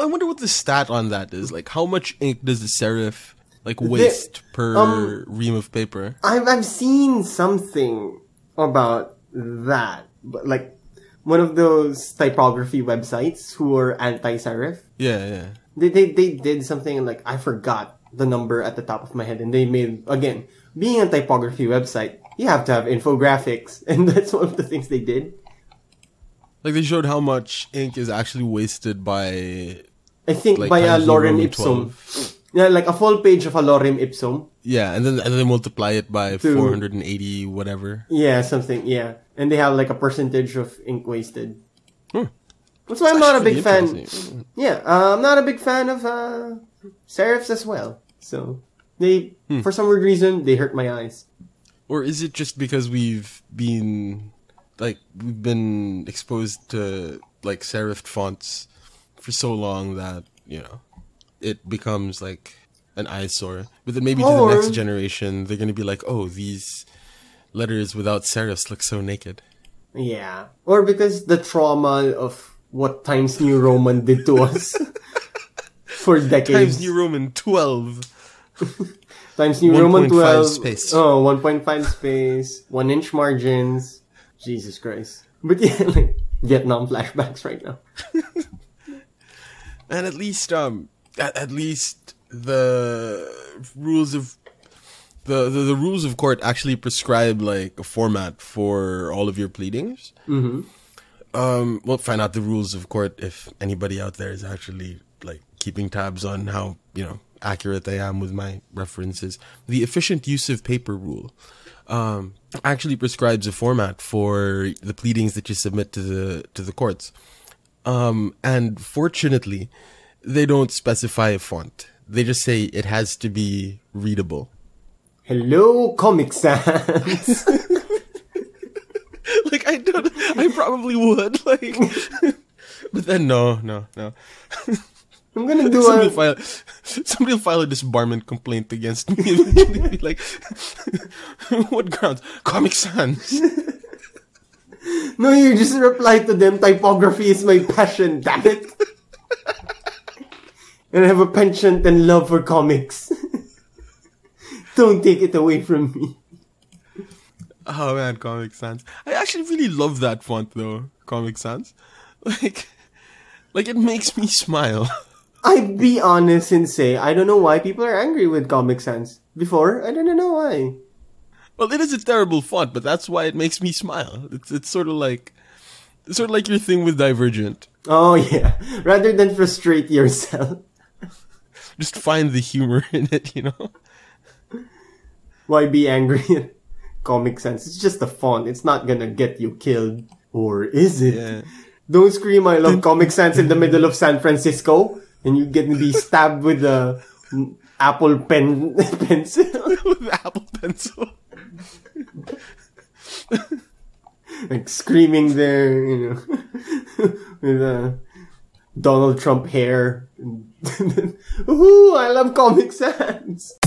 I wonder what the stat on that is. Like, how much ink does the serif like waste per um, ream of paper? I've I've seen something about that, but like one of those typography websites who are anti-serif. Yeah, yeah. They, they they did something like I forgot the number at the top of my head, and they made again being a typography website, you have to have infographics, and that's one of the things they did. Like they showed how much ink is actually wasted by. I think Like by a lorem ipsum. Yeah, like a full page of a lorem ipsum. Yeah, and then and then they multiply it by To- 480 whatever. Yeah, something. Yeah, and they have like a percentage of ink wasted. Hmm. That's why I'm not a big fan. Yeah, uh, I'm not a big fan of uh, serifs as well. So they, Hmm. for some weird reason, they hurt my eyes. Or is it just because we've been like we've been exposed to like serif fonts for so long that, you know, it becomes like an eyesore. But then maybe to the next generation they're gonna be like, Oh, these letters without serifs look so naked. Yeah, or because the trauma of what Times New Roman did to us for decades. Times New Roman twelve. Times New 1.5 Roman 12. space. Oh, 1.5 space, 1 inch margins. Jesus Christ. But yeah, like Vietnam flashbacks right now. And at least um at, at least the rules of the, the the rules of court actually prescribe like a format for all of your pleadings. Mm-hmm. Um, we'll find out the rules of court if anybody out there is actually like keeping tabs on how you know accurate I am with my references. The efficient use of paper rule um, actually prescribes a format for the pleadings that you submit to the to the courts. Um, and fortunately, they don't specify a font. They just say it has to be readable. Hello, Comic Sans. like I don't, I probably would like, but then no, no, no. I'm gonna do Somebody a. will file, somebody will file a disbarment complaint against me. Eventually, like, what grounds? Comic Sans. No, you just reply to them. Typography is my passion, damn it. and I have a penchant and love for comics. Don't take it away from me. Oh man, Comic Sans. I actually really love that font though, Comic Sans. Like, like it makes me smile. I'd be honest and say I don't know why people are angry with Comic Sans. Before, I don't know why. Well, it is a terrible font, but that's why it makes me smile. It's it's sort of like, it's sort of like your thing with Divergent. Oh yeah. Rather than frustrate yourself, Just find the humor in it, you know. why be angry at Comic Sans? It's just a font. It's not gonna get you killed. Or is it? Yeah. Don't scream I love Comic Sans in the middle of San Francisco and you get to be stabbed with a apple pen pencil. with Apple Pencil. like screaming there, you know, with uh, Donald Trump hair. Ooh, I love Comic Sans.